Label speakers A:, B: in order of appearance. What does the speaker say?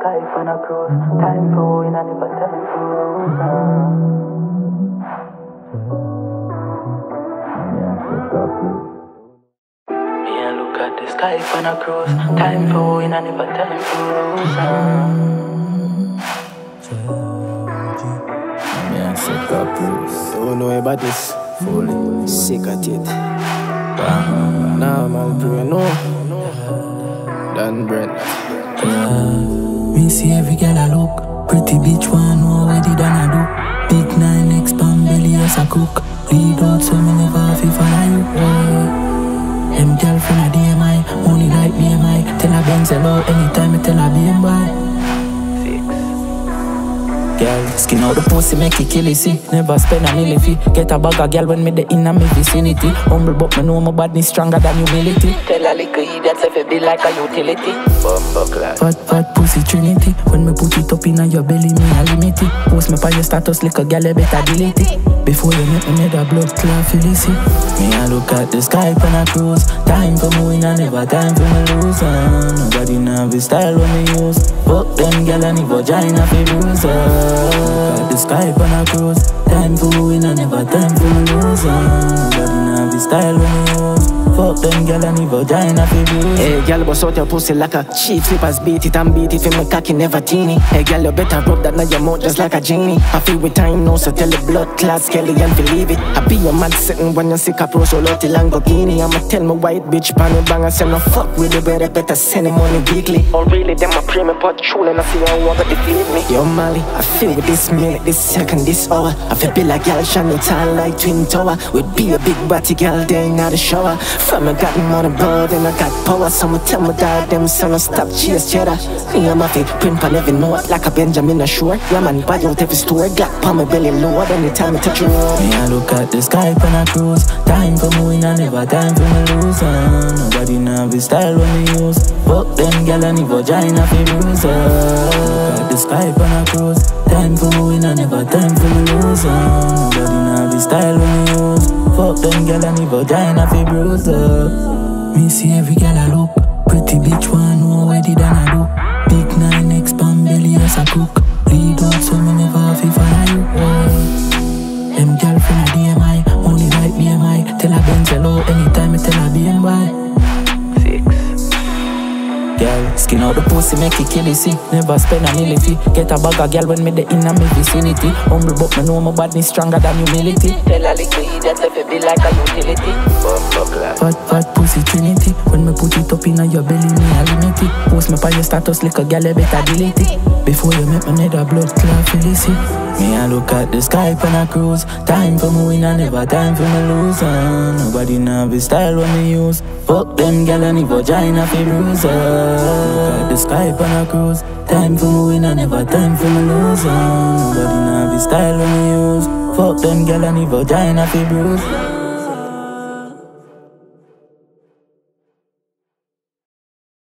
A: sky on a cruise. Time for win and never time for lose. Me a look at the sky on a cruise. Time for win and never time for lose.
B: Yeah, sick up blues.
C: Don't know about this.
B: Fully.
C: Sick at it.
B: Bam.
C: Nah, man, pray no. Don Brent.
D: Me see every girl I look. Pretty bitch one know what did I do Big nine X pan belly as a cook. Read out so me never have to follow you. Them girlfriend a DMI Money like BMI Tell her Benz hello Anytime I tell her BMI Girl, skin out the pussy, make it kill it, see. Never spend a milli fee. Get a bag of girl when me the in a me vicinity. Humble but me know my badness stronger than humility. Tell a little idiot if it be like a utility.
B: Bumbo class.
D: Fat, fat pussy trinity. When me put it up in your belly, me a limit it Post me pa your status like a gal, you better delete it. Before you make me a blood clot felicity Me I look at the sky when I cruise. Time for me win and never time for me lose uh. Nobody know the style when me use. Fuck them gal and the vagina fi bruise at the sky when I cruise Time me win and never time me lose uh. Nobody know the style when use Fuck them gal and the vagina fi bruise
C: Hey, girl, bust out your pussy like a cheap flippers. Beat it and beat it for my cocky never teeny. Hey, girl, you better rub that now your mouth just like a genie. I feel with time now, so tell the blood clot Kelly and believe it. I be your mad sitting when you sick up, so lot Lamborghini. I'ma tell my white bitch, pan it bang and say no fuck with it, but I better send him money weekly. Or really, them a premium me pot true and I see how want to defeat me. Yo, Molly, I feel with this minute, this second, this hour. I feel be like y'all shining tall like Twin Tower. We be a big body girl, they ain't out the shower. From I got money, blood and I got power. Someone tell my dad, them son, stop cheers cheddar. Me, I'm a fit, print on every note like a Benjamin Ashore. Yeah, man, buy out every store, Glock on my belly load anytime I touch you.
D: Me I look at the sky when I cruise Time for me win and never time for me lose uh. Nobody know the style when me use Fuck them gal and the vagina fi bruise uh. At the sky when I cruise Time for me win and never time for me lose uh. Nobody know the style when me use Fuck them gal and the vagina fi bruise uh. Me see every gal I look Pretty bitch one know what did I skin out the pussy, make it kill see Never spend a milli fee Get a bag of girl when me the in a me vicinity. Humble but me know my badness stronger than humility. Tell a little idiot if it like a utility. Fat, fat pussy trinity When me put it up in your belly, me a limit it Post me pa your status like a gal, better it Before you make me need a blood clot felicity Me a look at the sky when I cruise Time for me win and never time for me lose uh. Nobody know the style when me use Fuck them gal and the vagina fi bruise uh. Look at the sky when I cruise Time for me win and never time for me lose uh. Nobody know the style when me use Fuck them gal and the vagina fi bruise